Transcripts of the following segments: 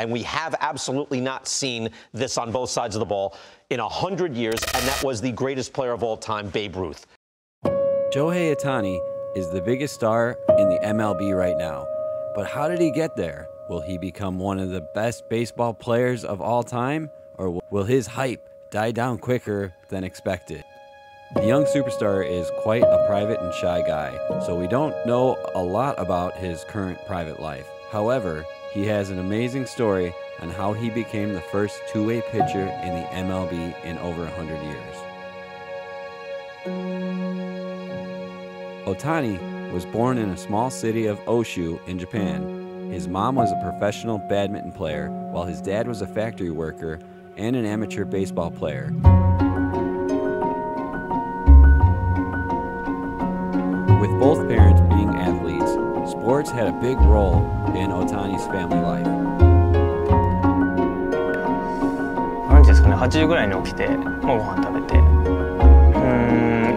And we have absolutely not seen this on both sides of the ball in 100 years, and that was the greatest player of all time, Babe Ruth. Shohei Ohtani is the biggest star in the MLB right now. But how did he get there? Will he become one of the best baseball players of all time? Or will his hype die down quicker than expected? The young superstar is quite a private and shy guy, so we don't know a lot about his current private life. However, he has an amazing story on how he became the first two way pitcher in the MLB in over 100 years. Ohtani was born in a small city of Oshu in Japan. His mom was a professional badminton player, while his dad was a factory worker and an amateur baseball player. With both parents sports had a big role in Otani's family life. 何時ですかね8時ぐらいに起きて、まあ、ご飯食べて。う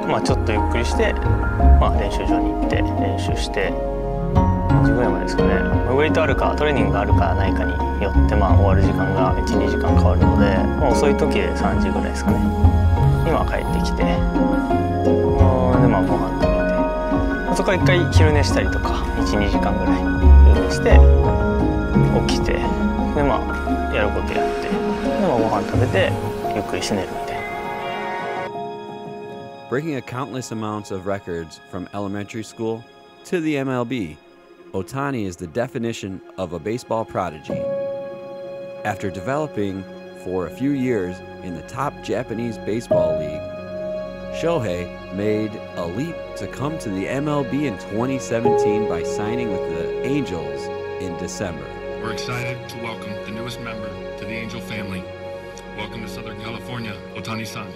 んまあちょっとゆっくりして、まあ、練習場に行って練習して。何時ぐらいまでですかね。ウェイトあるかトレーニングがあるかないかによって、まあ、終わる時間が12時間変わるので、まあ、遅い時で3時ぐらいですかね。今帰ってきて。うんでまあご飯食べて。そこから一回昼寝したりとか。12時間ぐらい夜寝して起きてでまあやることやってで、まあ、ご飯食べてゆっくりして寝るみたいな。Breaking a countless amounts of records from elementary school to the MLB, Ohtani is the definition of a baseball prodigy. After developing for a few years in the top Japanese baseball league, Shohei made a leap to come to the MLB in 2017 by signing with the Angels in December. We're excited to welcome the newest member to the Angel family. Welcome to Southern California, Ohtani San.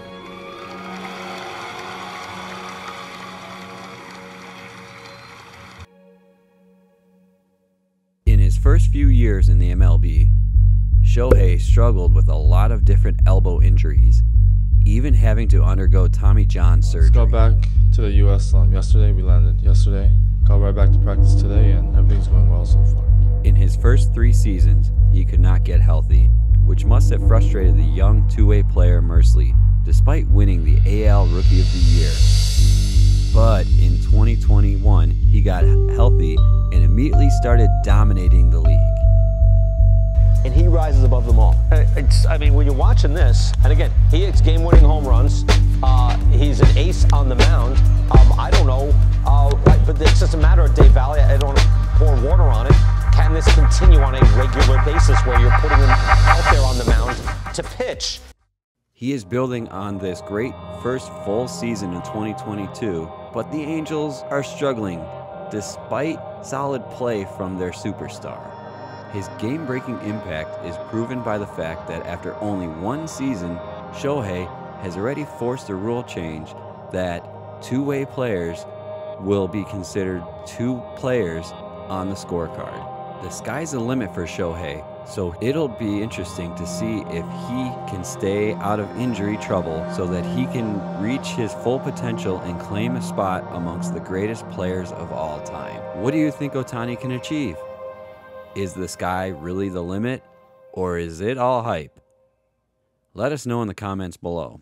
In his first few years in the MLB, Shohei struggled with a lot of different elbow injuries, even having to undergo Tommy John Just surgery. got back to the U.S. Um, yesterday. We landed yesterday. Got right back to practice today, and everything's going well so far. In his first three seasons, he could not get healthy, which must have frustrated the young two way player Mersley, despite winning the AL Rookie of the Year. But in 2021, he got healthy and immediately started dominating the league. And he rises above them all. Uh, It's, I mean, when you're watching this, and again, he hits game-winning home runs. Uh, he's an ace on the mound. Um, I don't know, uh, like, but it's just a matter of Dave Valley. I don't want to pour water on it. Can this continue on a regular basis where you're putting him out there on the mound to pitch? He is building on this great first full season in 2022, but the Angels are struggling despite solid play from their superstar. His game breaking impact is proven by the fact that after only one season, Shohei has already forced a rule change that two way players will be considered two players on the scorecard. The sky's the limit for Shohei, so it'll be interesting to see if he can stay out of injury trouble so that he can reach his full potential and claim a spot amongst the greatest players of all time. What do you think Ohtani can achieve? Is the sky really the limit, or is it all hype? Let us know in the comments below.